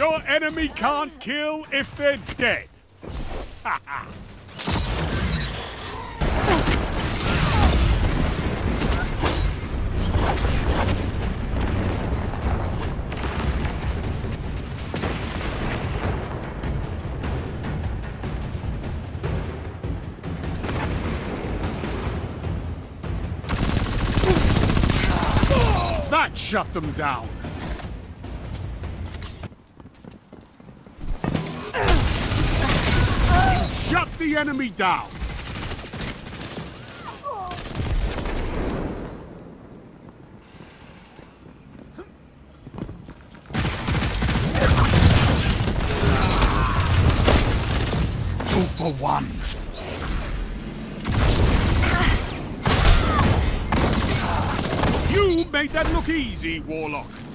Your enemy can't kill if they're dead. That shut them down. The enemy down. Two for one. You made that look easy, Warlock.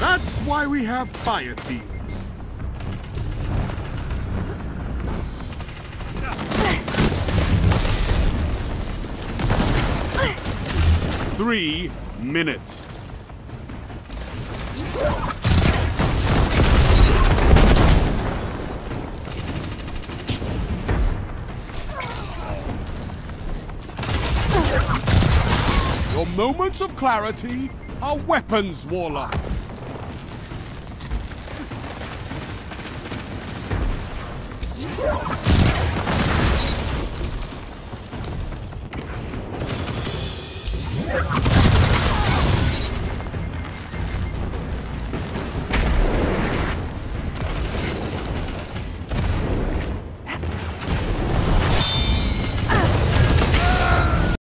That's why we have fire teams. Three minutes. Your moments of clarity are weapons, Warlock.